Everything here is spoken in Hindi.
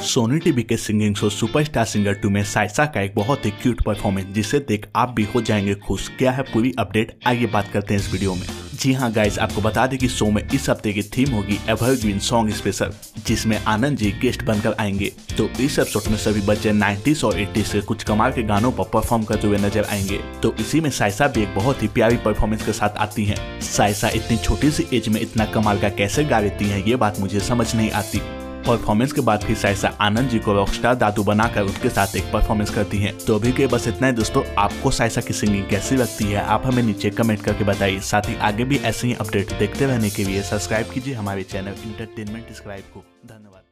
सोनी टीवी के singing show superstar singer two में साइसा का एक बहुत ही क्यूट परफॉर्मेंस, जिसे देख आप भी हो जाएँगे खुश। क्या है पूरी अपडेट? आइए बात करते हैं इस वीडियो में। जी हाँ गाइस आपको बता दें कि शो में इस हफ़्ते की थीम होगी एवरग्रीन सॉन्ग स्पेशल जिसमें आनंद जी गेस्ट बनकर आएँगे। तो इस एपिसोड में सभी बच्चे 90s और 80s के कुछ कमाल के गानों पर परफॉर्म करते हुए नज़र आएँगे। तो इसी में साइसा भी एक बहुत ही प्यारी परफॉर्मेंस के साथ आती है। साइसा इतनी छोटी सी एज में इतना कमाल का कैसे गा लेती है, ये बात मुझे समझ नहीं आती। परफॉर्मेंस के बाद फिर साइसा आनंद जी को रॉकस्टार दादू बनाकर उनके साथ एक परफॉर्मेंस करती है। तो अभी के बस इतना ही दोस्तों, आपको साइसा की सिंगिंग कैसी लगती है, आप हमें नीचे कमेंट करके बताइए। साथ ही आगे भी ऐसे ही अपडेट देखते रहने के लिए सब्सक्राइब कीजिए हमारे चैनल इंटरटेनमेंट डिस्क्राइब को। धन्यवाद।